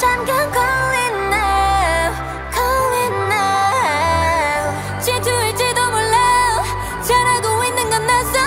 잠깐 calling now calling now 질투일지도 몰라 잘하고 있는 건 낯선